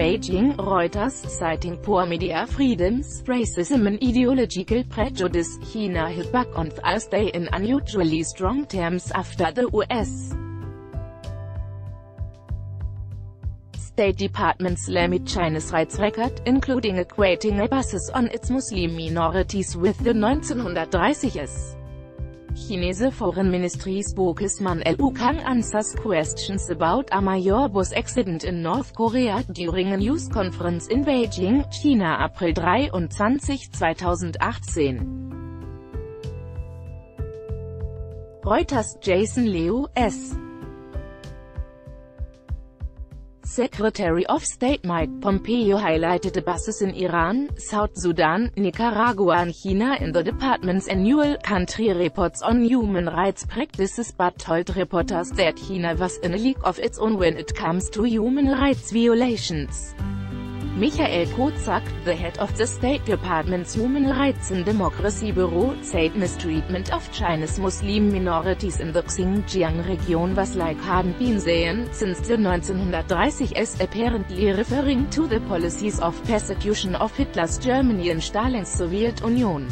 Beijing, Reuters, citing poor media freedoms, racism and ideological prejudice, China hit back on Thursday in unusually strong terms after the U.S. State Department slammed China's rights record, including equating abuses on its Muslim minorities with the 1930s. Chinese Foreign Ministry spokesman Lu Kang answers questions about a Mayor-Bus accident in North Korea during a news conference in Beijing, China April 23, 2018. Reuters Jason Leo, S. Secretary of State Mike Pompeo highlighted the abuses in Iran, South Sudan, Nicaragua and China in the department's annual country reports on human rights practices but told reporters that China was in a league of its own when it comes to human rights violations. Michael Kozak, the head of the State Department's Human Rights and Democracy Bureau, said mistreatment of China's Muslim minorities in the Xinjiang region was like hadn't been seen since the 1930s apparently referring to the policies of persecution of Hitler's Germany and Stalin's Soviet Union.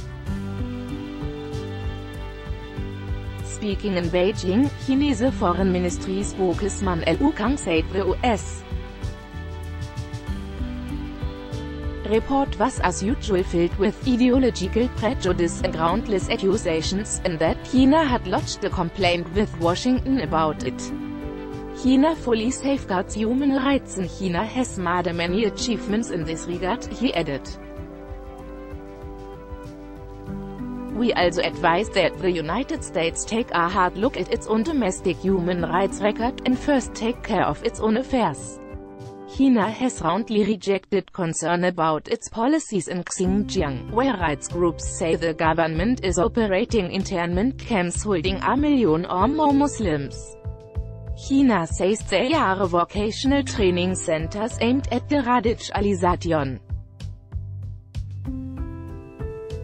Speaking in Beijing, Chinese Foreign Ministry spokesman Lu Kang said the U.S. report was as usual filled with ideological prejudice and groundless accusations, and that China had lodged a complaint with Washington about it. China fully safeguards human rights and China has made many achievements in this regard, he added. We also advise that the United States take a hard look at its own domestic human rights record, and first take care of its own affairs. China has roundly rejected concern about its policies in Xinjiang, where rights groups say the government is operating internment camps holding a million or more Muslims. China says they are vocational training centers aimed at the radicalization.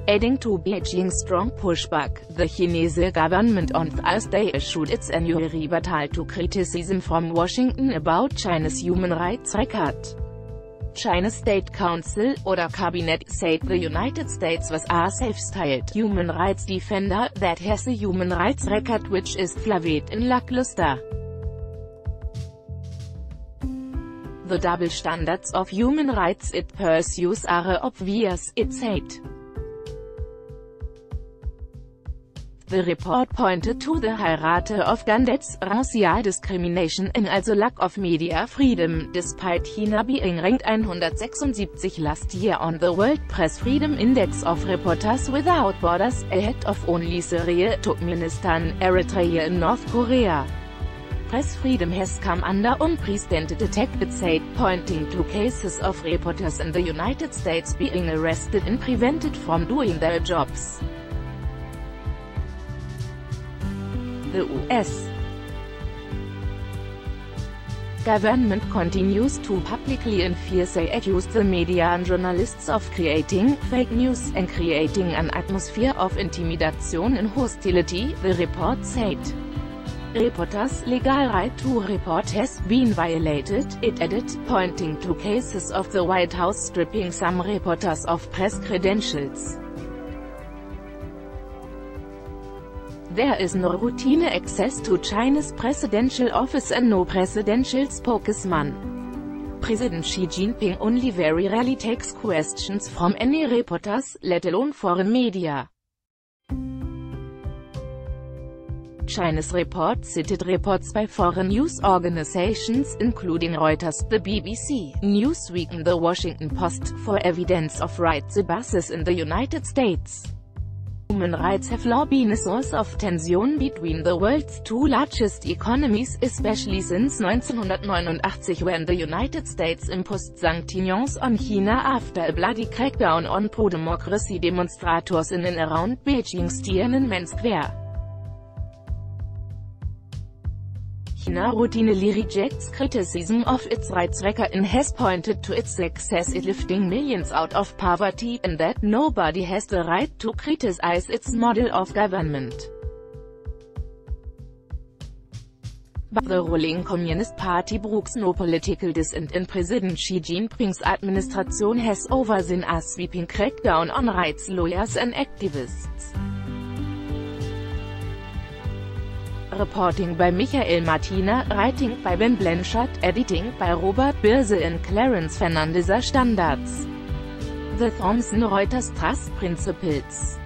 Adding to Beijing's strong pushback, the Chinese government on Thursday issued its annual rebuttal to criticism from Washington about China's human rights record. China's State Council, oder Cabinet, said the United States was a self-styled human rights defender that has a human rights record which is flagrant and lackluster. The double standards of human rights it pursues are obvious, it said. The report pointed to the high rate of gun deaths, racial discrimination and also lack of media freedom, despite China being ranked 176 last year on the World Press Freedom Index of Reporters Without Borders, ahead of only Syria, Turkmenistan, Eritrea and North Korea. Press freedom has come under unprecedented attack, it said, pointing to cases of reporters in the United States being arrested and prevented from doing their jobs. The U.S. government continues to publicly and fiercely accuse the media and journalists of creating fake news and creating an atmosphere of intimidation and hostility, the report said. Reporters' legal right to report has been violated, it added, pointing to cases of the White House stripping some reporters of press credentials. There is no routine access to China's presidential office and no presidential spokesman. President Xi Jinping only very rarely takes questions from any reporters, let alone foreign media. China's report cited reports by foreign news organizations, including Reuters, the BBC, Newsweek and The Washington Post, for evidence of rights abuses in the United States. Human rights have long been a source of tension between the world's two largest economies, especially since 1989 when the United States imposed sanctions on China after a bloody crackdown on pro-democracy demonstrators in and around Beijing's Tiananmen Square. China routinely rejects criticism of its rights record and has pointed to its success in lifting millions out of poverty, and that nobody has the right to criticize its model of government. But the ruling Communist Party brooks no political dissent in President Xi Jinping's administration has overseen a sweeping crackdown on rights lawyers and activists. Reporting by Michael Martina, Writing by Ben Blanchard, Editing by Robert Birse and Clarence Fernandez Standards. The Thomson Reuters Trust Principles